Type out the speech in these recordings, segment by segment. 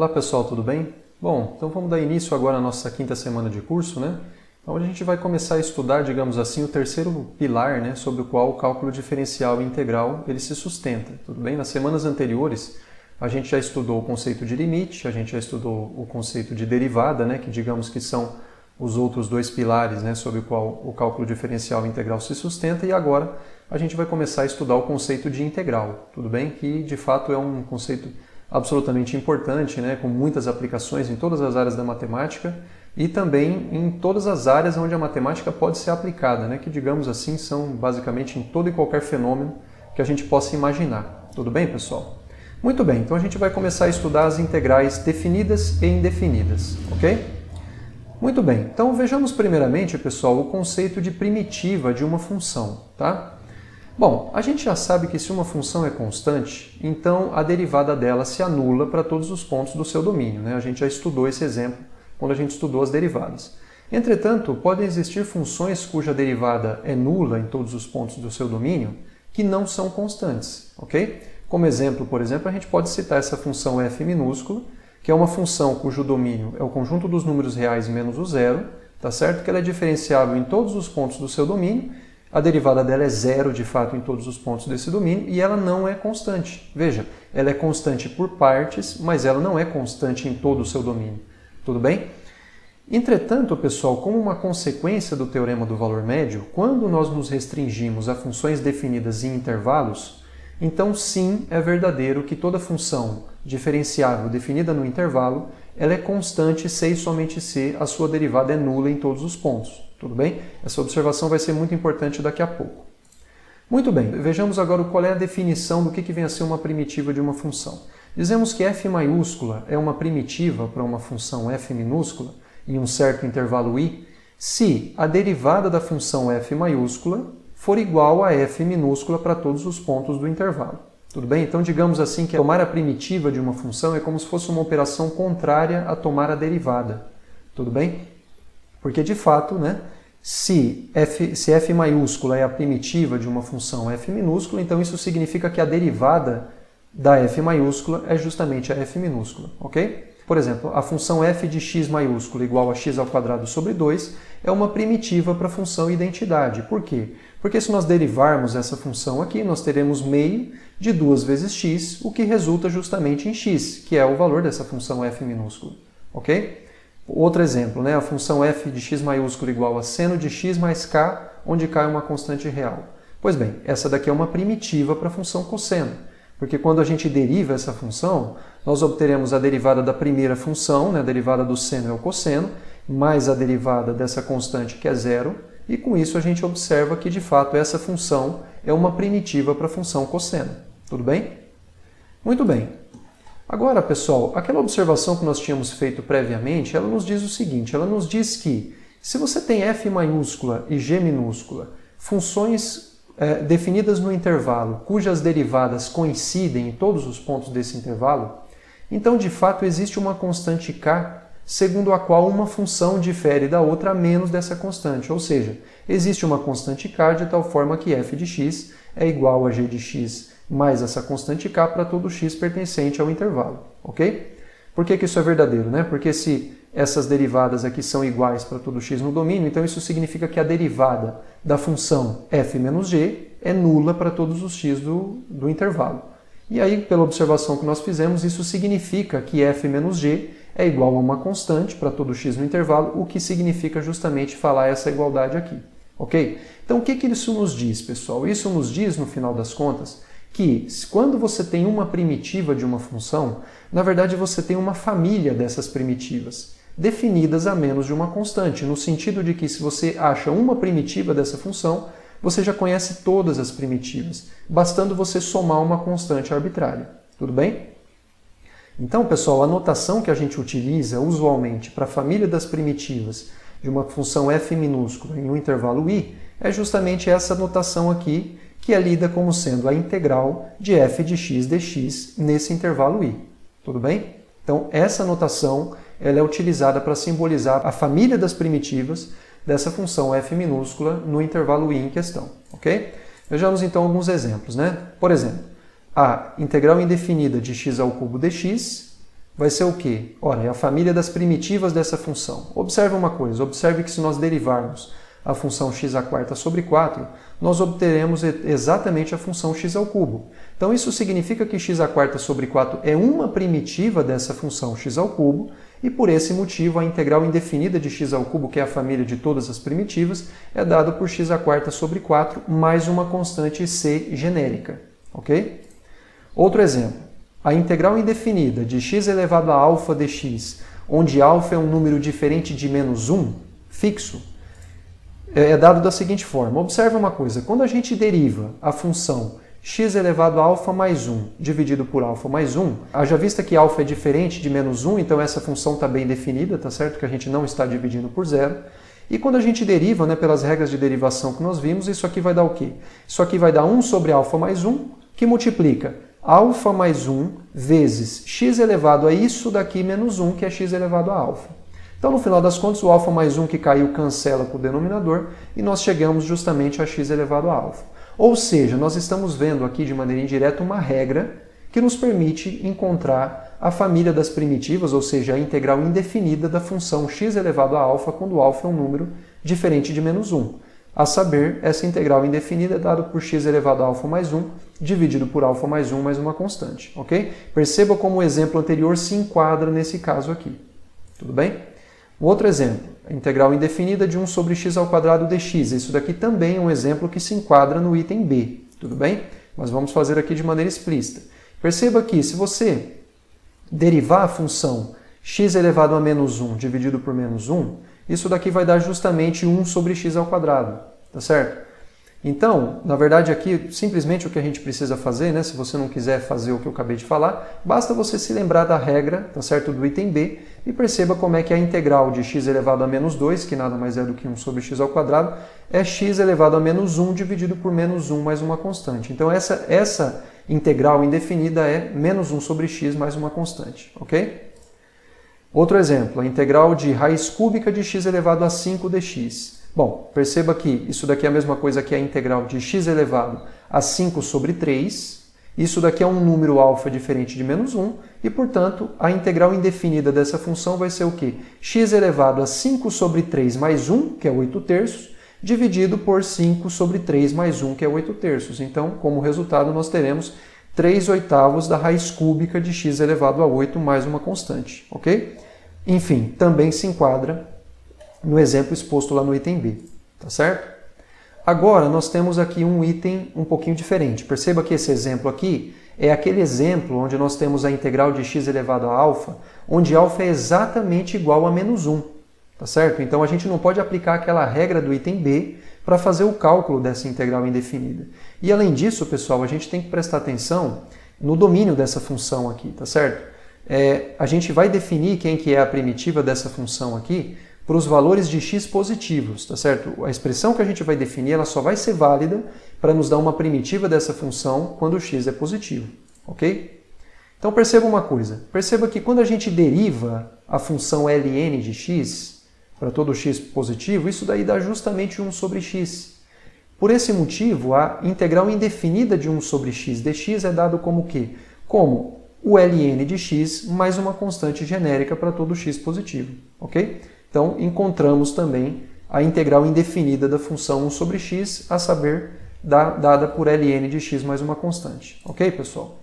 Olá pessoal, tudo bem? Bom, então vamos dar início agora à nossa quinta semana de curso, né? Onde a gente vai começar a estudar, digamos assim, o terceiro pilar, né, sobre o qual o cálculo diferencial integral ele se sustenta. Tudo bem? Nas semanas anteriores a gente já estudou o conceito de limite, a gente já estudou o conceito de derivada, né, que digamos que são os outros dois pilares, né, sobre o qual o cálculo diferencial integral se sustenta, e agora a gente vai começar a estudar o conceito de integral. Tudo bem? Que de fato é um conceito absolutamente importante, né, com muitas aplicações em todas as áreas da matemática e também em todas as áreas onde a matemática pode ser aplicada, né, que digamos assim são basicamente em todo e qualquer fenômeno que a gente possa imaginar. Tudo bem, pessoal? Muito bem, então a gente vai começar a estudar as integrais definidas e indefinidas, ok? Muito bem, então vejamos primeiramente, pessoal, o conceito de primitiva de uma função, tá? Bom, a gente já sabe que se uma função é constante, então a derivada dela se anula para todos os pontos do seu domínio. Né? A gente já estudou esse exemplo quando a gente estudou as derivadas. Entretanto, podem existir funções cuja derivada é nula em todos os pontos do seu domínio que não são constantes, ok? Como exemplo, por exemplo, a gente pode citar essa função f minúscula, que é uma função cujo domínio é o conjunto dos números reais menos o zero, tá certo? Que ela é diferenciável em todos os pontos do seu domínio a derivada dela é zero, de fato, em todos os pontos desse domínio e ela não é constante. Veja, ela é constante por partes, mas ela não é constante em todo o seu domínio. Tudo bem? Entretanto, pessoal, como uma consequência do teorema do valor médio, quando nós nos restringimos a funções definidas em intervalos, então sim é verdadeiro que toda função diferenciável definida no intervalo ela é constante se e somente se a sua derivada é nula em todos os pontos. Tudo bem? Essa observação vai ser muito importante daqui a pouco. Muito bem, vejamos agora qual é a definição do que, que vem a ser uma primitiva de uma função. Dizemos que f maiúscula é uma primitiva para uma função f minúscula em um certo intervalo i, se a derivada da função f maiúscula for igual a f minúscula para todos os pontos do intervalo. Tudo bem? Então, digamos assim que tomar a primitiva de uma função é como se fosse uma operação contrária a tomar a derivada. Tudo bem? Porque, de fato, né, se f, se f maiúscula é a primitiva de uma função f minúscula, então isso significa que a derivada da f maiúscula é justamente a f minúscula, ok? Por exemplo, a função f de x maiúscula igual a x ao quadrado sobre 2 é uma primitiva para a função identidade. Por quê? Porque se nós derivarmos essa função aqui, nós teremos meio de 2 vezes x, o que resulta justamente em x, que é o valor dessa função f minúscula, ok? Outro exemplo, né? a função f de x maiúsculo igual a seno de x mais k, onde k é uma constante real. Pois bem, essa daqui é uma primitiva para a função cosseno, porque quando a gente deriva essa função, nós obteremos a derivada da primeira função, né? a derivada do seno é o cosseno, mais a derivada dessa constante que é zero, e com isso a gente observa que de fato essa função é uma primitiva para a função cosseno. Tudo bem? Muito bem. Agora, pessoal, aquela observação que nós tínhamos feito previamente, ela nos diz o seguinte, ela nos diz que se você tem f maiúscula e g minúscula, funções é, definidas no intervalo, cujas derivadas coincidem em todos os pontos desse intervalo, então de fato existe uma constante k segundo a qual uma função difere da outra a menos dessa constante, ou seja, existe uma constante k de tal forma que f de x é igual a g de x mais essa constante k para todo x pertencente ao intervalo, ok? Por que, que isso é verdadeiro? Né? Porque se essas derivadas aqui são iguais para todo x no domínio, então isso significa que a derivada da função f menos g é nula para todos os x do, do intervalo. E aí, pela observação que nós fizemos, isso significa que f menos g é igual a uma constante para todo x no intervalo, o que significa justamente falar essa igualdade aqui. Ok? Então, o que, que isso nos diz, pessoal? Isso nos diz, no final das contas, que quando você tem uma primitiva de uma função, na verdade você tem uma família dessas primitivas, definidas a menos de uma constante, no sentido de que se você acha uma primitiva dessa função, você já conhece todas as primitivas, bastando você somar uma constante arbitrária. Tudo bem? Então, pessoal, a notação que a gente utiliza usualmente para a família das primitivas de uma função f minúscula em um intervalo i é justamente essa notação aqui que é lida como sendo a integral de f de x dx nesse intervalo i. Tudo bem? Então, essa notação ela é utilizada para simbolizar a família das primitivas dessa função f minúscula no intervalo i em questão. Ok? Vejamos então alguns exemplos. Né? Por exemplo, a integral indefinida de x ao cubo dx vai ser o quê? Ora, é a família das primitivas dessa função. Observe uma coisa, observe que se nós derivarmos a função x à quarta sobre 4, nós obteremos exatamente a função x ao cubo. Então isso significa que x à quarta sobre 4 é uma primitiva dessa função x ao cubo, e por esse motivo a integral indefinida de x ao cubo, que é a família de todas as primitivas, é dado por x à quarta sobre 4 mais uma constante c genérica. Ok? Outro exemplo. A integral indefinida de x elevado a alfa dx, onde alfa é um número diferente de menos 1, fixo, é, é dado da seguinte forma. Observe uma coisa, quando a gente deriva a função x elevado a alfa mais 1 dividido por alfa mais 1, haja vista que alfa é diferente de menos 1, então essa função está bem definida, tá certo? Que a gente não está dividindo por zero. E quando a gente deriva, né, pelas regras de derivação que nós vimos, isso aqui vai dar o quê? Isso aqui vai dar 1 sobre alfa mais 1, que multiplica alfa mais 1 vezes x elevado a isso daqui menos 1, que é x elevado a alfa. Então, no final das contas, o alfa mais 1 que caiu cancela com o denominador e nós chegamos justamente a x elevado a alfa. Ou seja, nós estamos vendo aqui de maneira indireta uma regra que nos permite encontrar a família das primitivas, ou seja, a integral indefinida da função x elevado a alfa quando alfa é um número diferente de menos 1. A saber, essa integral indefinida é dada por x elevado a alfa mais 1, dividido por alfa mais 1 mais uma constante, ok? Perceba como o exemplo anterior se enquadra nesse caso aqui. Tudo bem? Um outro exemplo, a integral indefinida de 1 sobre x ao quadrado dx. Isso daqui também é um exemplo que se enquadra no item B, tudo bem? Mas vamos fazer aqui de maneira explícita. Perceba que se você derivar a função x elevado a menos 1 dividido por menos 1, isso daqui vai dar justamente 1 sobre x ao quadrado, tá certo? Então, na verdade, aqui simplesmente o que a gente precisa fazer, né, se você não quiser fazer o que eu acabei de falar, basta você se lembrar da regra, tá certo, do item B e perceba como é que a integral de x elevado a menos 2, que nada mais é do que 1 sobre x ao quadrado, é x elevado a menos 1 dividido por menos 1 mais uma constante. Então, essa, essa integral indefinida é menos 1 sobre x mais uma constante, ok? Outro exemplo, a integral de raiz cúbica de x elevado a 5 dx. Bom, perceba que isso daqui é a mesma coisa que a integral de x elevado a 5 sobre 3. Isso daqui é um número alfa diferente de menos 1 e, portanto, a integral indefinida dessa função vai ser o quê? x elevado a 5 sobre 3 mais 1, que é 8 terços, dividido por 5 sobre 3 mais 1, que é 8 terços. Então, como resultado, nós teremos 3 oitavos da raiz cúbica de x elevado a 8 mais uma constante, ok? Enfim, também se enquadra no exemplo exposto lá no item B, tá certo? Agora nós temos aqui um item um pouquinho diferente. Perceba que esse exemplo aqui é aquele exemplo onde nós temos a integral de x elevado a alfa, onde alfa é exatamente igual a menos 1, tá certo? Então a gente não pode aplicar aquela regra do item B para fazer o cálculo dessa integral indefinida. E além disso, pessoal, a gente tem que prestar atenção no domínio dessa função aqui, tá certo? É, a gente vai definir quem que é a primitiva dessa função aqui para os valores de x positivos, tá certo? A expressão que a gente vai definir ela só vai ser válida para nos dar uma primitiva dessa função quando x é positivo, ok? Então perceba uma coisa, perceba que quando a gente deriva a função ln de x para todo x positivo, isso daí dá justamente 1 sobre x. Por esse motivo, a integral indefinida de 1 sobre x dx é dado como quê? Como o ln de x mais uma constante genérica para todo x positivo, ok? Então, encontramos também a integral indefinida da função 1 sobre x, a saber, dada por ln de x mais uma constante. Ok, pessoal?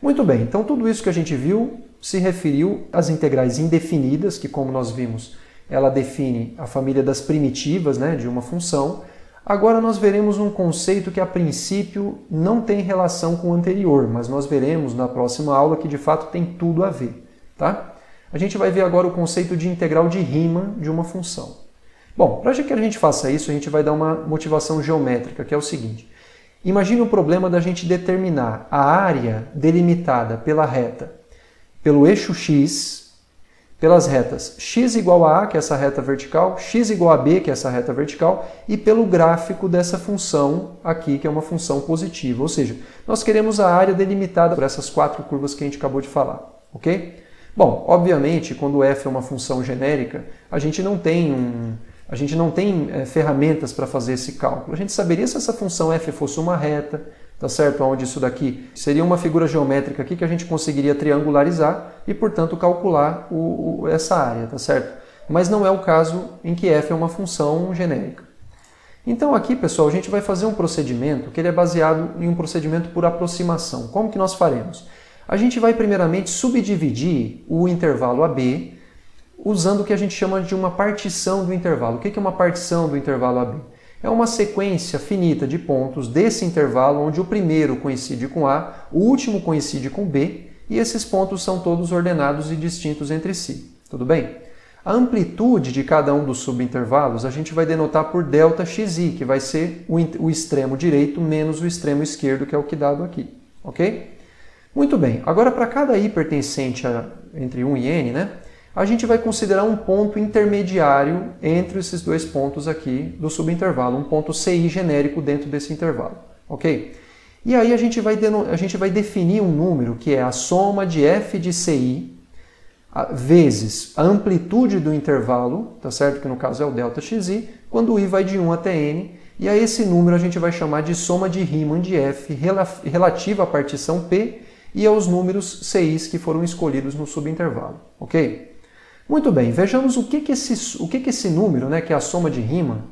Muito bem, então tudo isso que a gente viu se referiu às integrais indefinidas, que como nós vimos, ela define a família das primitivas né, de uma função. Agora nós veremos um conceito que a princípio não tem relação com o anterior, mas nós veremos na próxima aula que de fato tem tudo a ver. Tá? A gente vai ver agora o conceito de integral de rima de uma função. Bom, para que a gente faça isso, a gente vai dar uma motivação geométrica, que é o seguinte. Imagine o problema da gente determinar a área delimitada pela reta, pelo eixo x, pelas retas x igual a a, que é essa reta vertical, x igual a b, que é essa reta vertical, e pelo gráfico dessa função aqui, que é uma função positiva. Ou seja, nós queremos a área delimitada por essas quatro curvas que a gente acabou de falar, ok? Bom, obviamente, quando f é uma função genérica, a gente não tem, um, a gente não tem é, ferramentas para fazer esse cálculo. A gente saberia se essa função f fosse uma reta, tá certo? Onde isso daqui seria uma figura geométrica aqui que a gente conseguiria triangularizar e, portanto, calcular o, o, essa área, tá certo? Mas não é o caso em que f é uma função genérica. Então aqui, pessoal, a gente vai fazer um procedimento que ele é baseado em um procedimento por aproximação. Como que nós faremos? A gente vai primeiramente subdividir o intervalo AB usando o que a gente chama de uma partição do intervalo. O que é uma partição do intervalo AB? É uma sequência finita de pontos desse intervalo onde o primeiro coincide com A, o último coincide com B e esses pontos são todos ordenados e distintos entre si. Tudo bem? A amplitude de cada um dos subintervalos a gente vai denotar por ΔXi, que vai ser o extremo direito menos o extremo esquerdo, que é o que dado aqui. Ok? Muito bem. Agora, para cada i pertencente a, entre 1 e n, né, a gente vai considerar um ponto intermediário entre esses dois pontos aqui do subintervalo, um ponto CI genérico dentro desse intervalo. Ok? E aí a gente vai, a gente vai definir um número que é a soma de f de CI vezes a amplitude do intervalo, tá certo? Que no caso é o delta xi, quando o i vai de 1 até n, e a esse número a gente vai chamar de soma de Riemann de f relativa à partição P e aos números cis que foram escolhidos no subintervalo, ok? Muito bem, vejamos o que, que, esse, o que, que esse número, né, que é a soma de Riemann,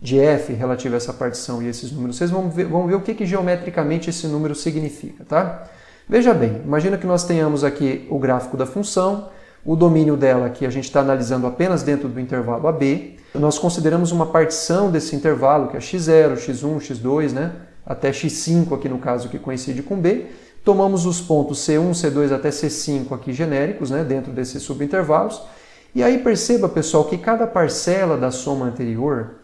de f relativa a essa partição e esses números, vocês vão ver, vão ver o que, que geometricamente esse número significa, tá? Veja bem, imagina que nós tenhamos aqui o gráfico da função, o domínio dela que a gente está analisando apenas dentro do intervalo AB. Nós consideramos uma partição desse intervalo, que é x0, x1, x2, né? até x5 aqui no caso que coincide com B. Tomamos os pontos C1, C2 até C5 aqui genéricos, né? dentro desses subintervalos. E aí perceba, pessoal, que cada parcela da soma anterior,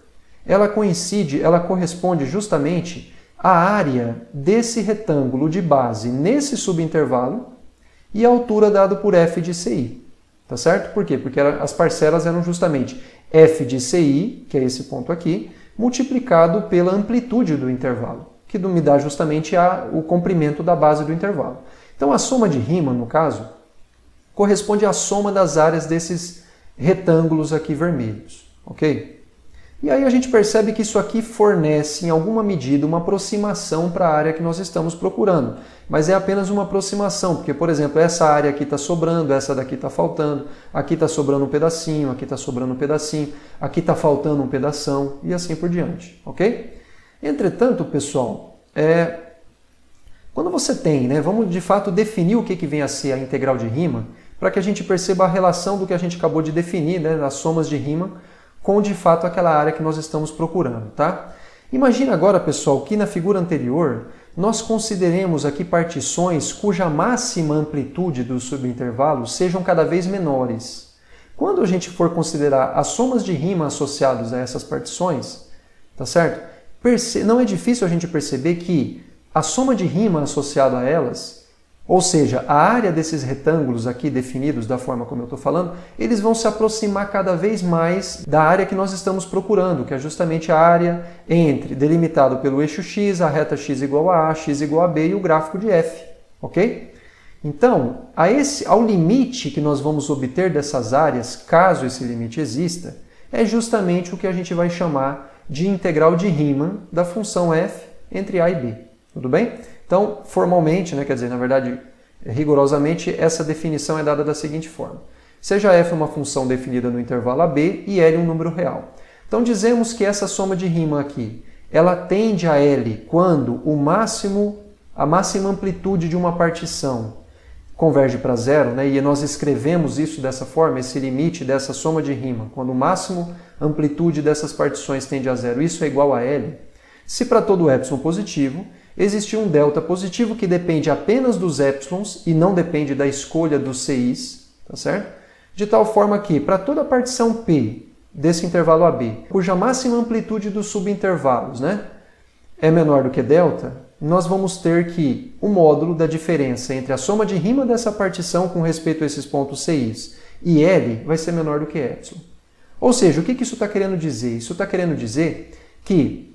ela coincide, ela corresponde justamente à área desse retângulo de base nesse subintervalo e a altura dado por f de CI. Tá certo? Por quê? Porque as parcelas eram justamente f de CI, que é esse ponto aqui, multiplicado pela amplitude do intervalo, que me dá justamente a, o comprimento da base do intervalo. Então a soma de Riemann, no caso, corresponde à soma das áreas desses retângulos aqui vermelhos, ok? E aí a gente percebe que isso aqui fornece, em alguma medida, uma aproximação para a área que nós estamos procurando. Mas é apenas uma aproximação, porque, por exemplo, essa área aqui está sobrando, essa daqui está faltando, aqui está sobrando um pedacinho, aqui está sobrando um pedacinho, aqui está faltando um pedação, e assim por diante, ok? Entretanto, pessoal, é... quando você tem, né, vamos de fato definir o que, que vem a ser a integral de Riemann, para que a gente perceba a relação do que a gente acabou de definir, né, das somas de Riemann, com de fato aquela área que nós estamos procurando, tá? Imagina agora, pessoal, que na figura anterior nós consideremos aqui partições cuja máxima amplitude dos subintervalos sejam cada vez menores. Quando a gente for considerar as somas de rima associadas a essas partições, tá certo? Perce não é difícil a gente perceber que a soma de rima associada a elas ou seja, a área desses retângulos aqui definidos da forma como eu estou falando, eles vão se aproximar cada vez mais da área que nós estamos procurando, que é justamente a área entre, delimitado pelo eixo x, a reta x igual a a, x igual a b e o gráfico de f, ok? Então, a esse, ao limite que nós vamos obter dessas áreas, caso esse limite exista, é justamente o que a gente vai chamar de integral de Riemann da função f entre a e b. Tudo bem? Então, formalmente, né, quer dizer, na verdade, rigorosamente, essa definição é dada da seguinte forma. Seja f uma função definida no intervalo AB e L um número real. Então, dizemos que essa soma de Riemann aqui, ela tende a L quando o máximo, a máxima amplitude de uma partição converge para zero, né? e nós escrevemos isso dessa forma, esse limite dessa soma de Riemann, quando o máximo amplitude dessas partições tende a zero, isso é igual a L. Se para todo epsilon positivo, existe um delta positivo que depende apenas dos épsilons e não depende da escolha dos CIs, tá certo? De tal forma que, para toda a partição P desse intervalo AB, cuja máxima amplitude dos subintervalos né, é menor do que delta, nós vamos ter que o módulo da diferença entre a soma de rima dessa partição com respeito a esses pontos CIs e L vai ser menor do que epsilon. Ou seja, o que isso está querendo dizer? Isso está querendo dizer que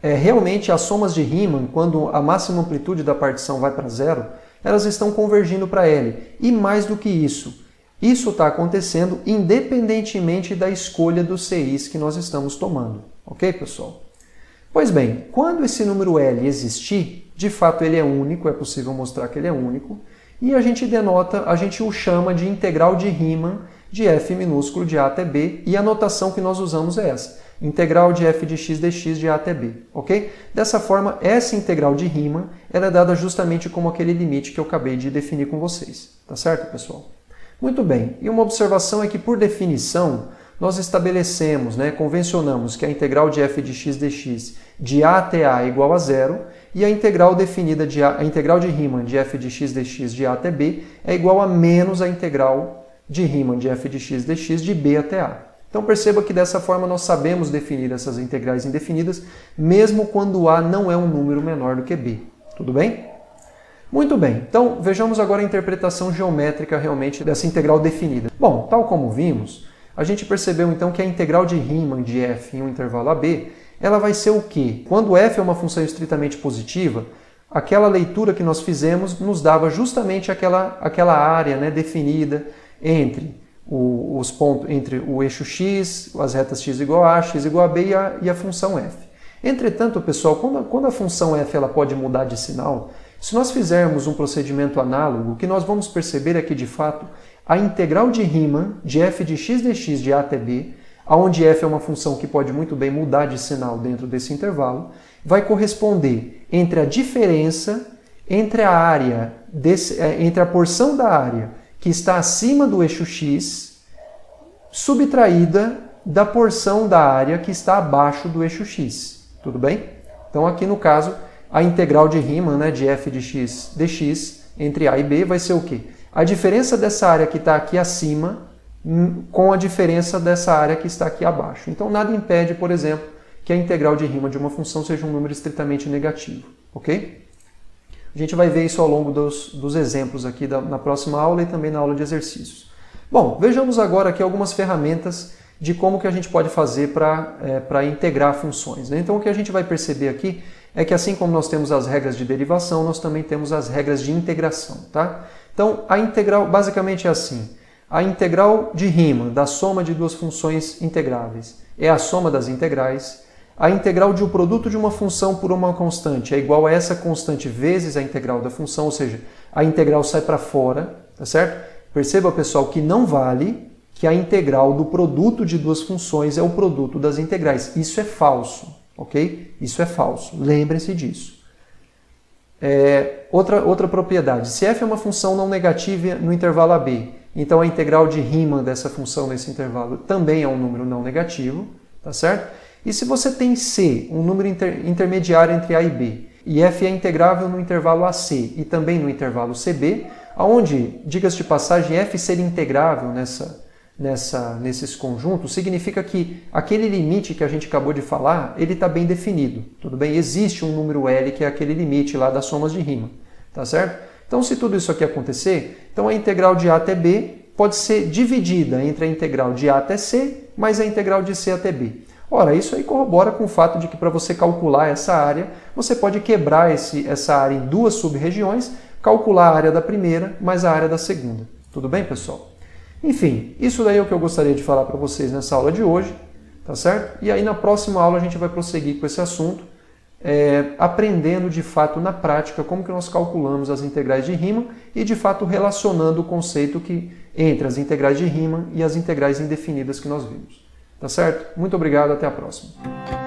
é, realmente as somas de Riemann, quando a máxima amplitude da partição vai para zero, elas estão convergindo para L. E mais do que isso, isso está acontecendo independentemente da escolha dos CIs que nós estamos tomando. Ok, pessoal? Pois bem, quando esse número L existir, de fato ele é único, é possível mostrar que ele é único, e a gente denota, a gente o chama de integral de Riemann de f minúsculo de a até b, e a notação que nós usamos é essa, integral de f de x dx de a até b, ok? Dessa forma, essa integral de Riemann ela é dada justamente como aquele limite que eu acabei de definir com vocês, tá certo, pessoal? Muito bem, e uma observação é que, por definição, nós estabelecemos, né, convencionamos que a integral de f de x dx de a até a igual a zero, e a integral definida de a, a integral de Riemann de f de x dx de a até b é igual a menos a integral de Riemann de f de x dx de b até a. Então perceba que dessa forma nós sabemos definir essas integrais indefinidas, mesmo quando a não é um número menor do que b. Tudo bem? Muito bem, então vejamos agora a interpretação geométrica realmente dessa integral definida. Bom, tal como vimos, a gente percebeu então que a integral de Riemann de f em um intervalo AB, ela vai ser o quê? Quando f é uma função estritamente positiva, aquela leitura que nós fizemos nos dava justamente aquela, aquela área né, definida entre o, os pontos, entre o eixo x, as retas x igual a, x igual a b e a, e a função f. Entretanto, pessoal, quando a, quando a função f ela pode mudar de sinal, se nós fizermos um procedimento análogo, o que nós vamos perceber é que, de fato, a integral de Riemann de f de x dx de a até b, onde f é uma função que pode muito bem mudar de sinal dentro desse intervalo, vai corresponder entre a diferença entre a área desse, é, entre a porção da área que está acima do eixo x, subtraída da porção da área que está abaixo do eixo x. Tudo bem? Então aqui no caso, a integral de Riemann, né, de f de x dx entre a e b vai ser o quê? A diferença dessa área que está aqui acima com a diferença dessa área que está aqui abaixo. Então nada impede, por exemplo, que a integral de Riemann de uma função seja um número estritamente negativo, ok? A gente vai ver isso ao longo dos, dos exemplos aqui da, na próxima aula e também na aula de exercícios. Bom, vejamos agora aqui algumas ferramentas de como que a gente pode fazer para é, integrar funções. Né? Então o que a gente vai perceber aqui é que assim como nós temos as regras de derivação, nós também temos as regras de integração. Tá? Então a integral basicamente é assim. A integral de Riemann da soma de duas funções integráveis é a soma das integrais a integral de um produto de uma função por uma constante é igual a essa constante vezes a integral da função, ou seja, a integral sai para fora, tá certo? Perceba, pessoal, que não vale que a integral do produto de duas funções é o produto das integrais. Isso é falso, ok? Isso é falso. Lembrem-se disso. É, outra, outra propriedade. Se f é uma função não negativa no intervalo AB, então a integral de Riemann dessa função nesse intervalo também é um número não negativo, tá certo? E se você tem C, um número inter intermediário entre A e B, e F é integrável no intervalo AC e também no intervalo CB, aonde, diga-se de passagem, F ser integrável nessa, nessa, nesses conjuntos, significa que aquele limite que a gente acabou de falar, ele está bem definido, tudo bem? Existe um número L que é aquele limite lá das somas de rima, tá certo? Então, se tudo isso aqui acontecer, então a integral de A até B pode ser dividida entre a integral de A até C mais a integral de C até B. Ora, isso aí corrobora com o fato de que para você calcular essa área, você pode quebrar esse, essa área em duas sub-regiões, calcular a área da primeira mais a área da segunda. Tudo bem, pessoal? Enfim, isso daí é o que eu gostaria de falar para vocês nessa aula de hoje, tá certo? E aí na próxima aula a gente vai prosseguir com esse assunto, é, aprendendo de fato na prática como que nós calculamos as integrais de Riemann e de fato relacionando o conceito que entre as integrais de Riemann e as integrais indefinidas que nós vimos. Tá certo? Muito obrigado, até a próxima.